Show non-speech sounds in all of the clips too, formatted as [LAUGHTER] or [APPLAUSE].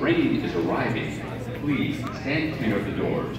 train is arriving. Please stand clear of the doors.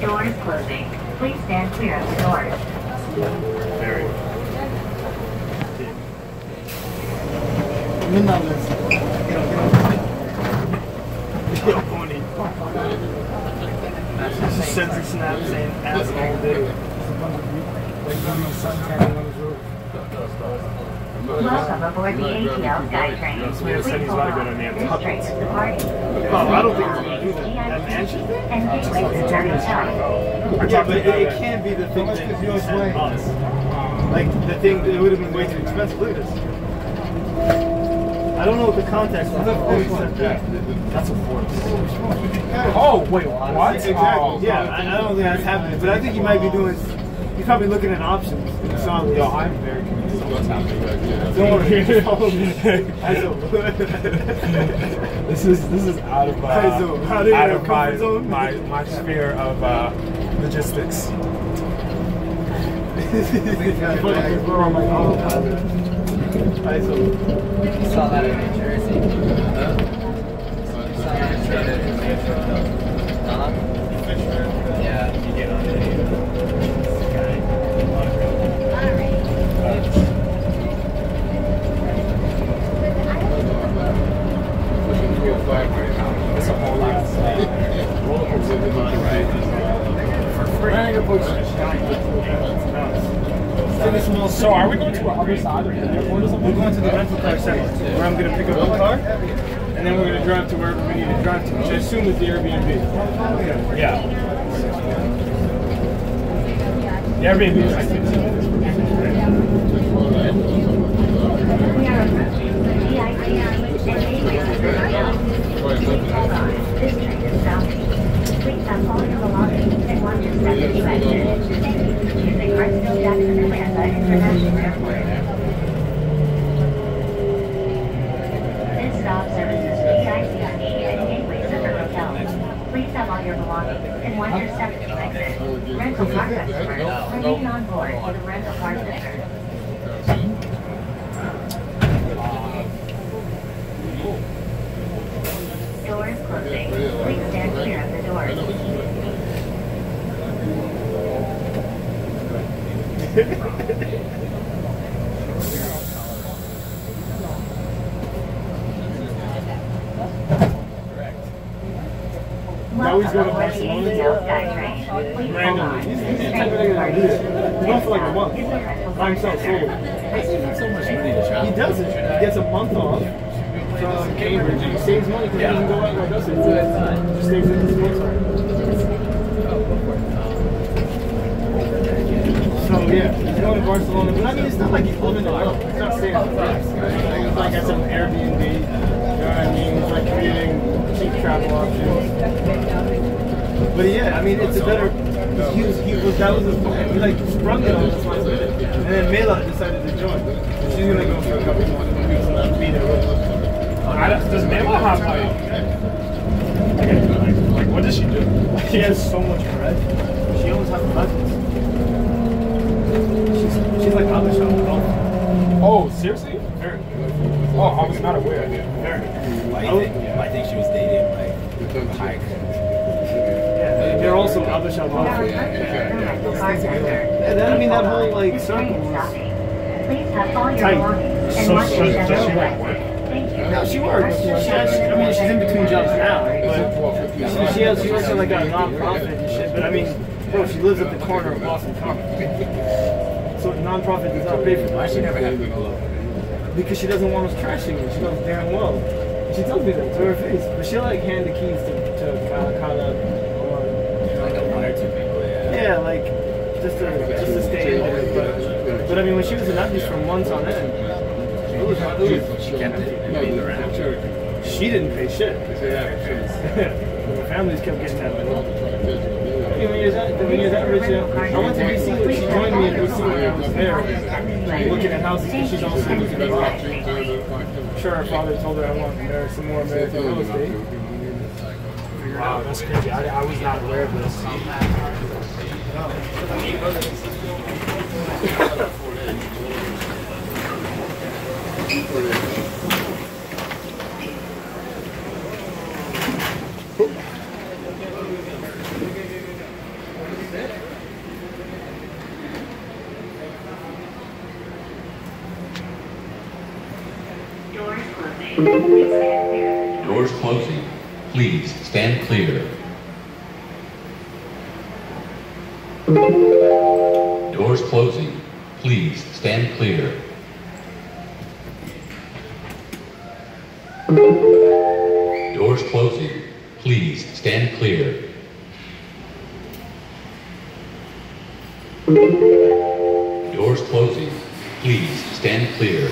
Doors closing. Please stand clear of the doors. 맨날 Yo, funny. Sends a snap saying asshole dude. Welcome aboard the ATL SkyTrain. Please said he's hold about to to train is departing. Oh, I don't think he's gonna do that. Mansion thing? And gateway to Shop. Yeah, but it, can't be the thing that you sent us. Like the thing, it would have been way too expensive. Look at this. I don't know what the context was. Oh. That's a force. Oh, wait, what? Exactly. Oh, yeah, I, I don't think that's happening, but I think he might be doing. He's probably looking at options. In. Yo, I'm very confused on what's happening back here. Don't worry. I know. this is this is out of uh, Hey, so how did out of my, my my sphere of uh, logistics. saw that in New Jersey. Saw that in New Jersey. Huh? Yeah. You get on it. It's a whole lot. So are we going to the other side of the airport or We're going to the rental car center where I'm going to pick up the car, and then we're going to drive to wherever we need to drive to, which I assume is the Airbnb. Yeah. The Airbnb is like 15. We are approaching the GIC and gateway to Dirty Shop. Hold on. This train is stopping. Please belongings and watch your as you exit. Thank you for choosing Hartsfield Jackson Atlanta This stop services and Hotel. Please have all your belongings your step as you exit. Rental car customers, remain on board for the rental car center. Doors closing. Please stand clear of the doors. Now he's to Barcelona. ATL SkyTrain. Please hold He's This he's train taking is it like this. He's going for like a month. By himself, solo. so much money to travel. He doesn't. He gets a month off from Cambridge. He saves money because he doesn't go out like us. He just stays in his place. So yeah, he's going to Barcelona. But I mean, it's not like he's living it up. He's not staying at the place. He's like at some Airbnb. You know what I mean? He's like creating cheap travel options. But yeah, I mean, it's a better. He was, he was, that was his plan. He like sprung it on us last minute. And then Mela decided to join. She's gonna go for a couple more weeks and then be there. I Does Mela have like, like, like, what does she do? She has so much bread. She almost has cousins. She's, she's like Amish on the Oh, seriously? Very. Oh, I was not aware. Very. I think, I think she was dating like Hike. Yeah, they're also Amish on We are the approaching the rental car center. And then, I mean, that whole, like, circle was stopping. Please have all your tight. belongings and So- so- does she, as like, work? exit. Thank you. No, she works. She has, I mean, she's in between jobs now, but she, she has, she works at like a non-profit and shit. But I mean, Bro, she lives at the corner of Boston Common. So the nonprofit does not pay for Why that. she never had me go Because she doesn't want us trashing it. She knows damn well. And she tells me that to her face. But she'll like hand the keys to, to uh, Kalakala or, you know, Like a one or two people, yeah. yeah, like just to just to stay in there. But, but I mean, when she was in Andes for months on end, it was, it was She kept it around. she didn't pay shit. the [LAUGHS] families kept getting that money. I mean, when you're that, when you're that rich, I went to DC. She joined me in DC when I was there, looking at houses. And she's also looking at houses. Sure her father told her I want to marry some more American real estate. Wow, that's crazy. I, I was not aware of this. Doors closing. Please stand clear. Doors closing. Please stand clear. Doors closing. Please stand clear. Doors closing. Please stand clear. Doors closing. Please stand clear.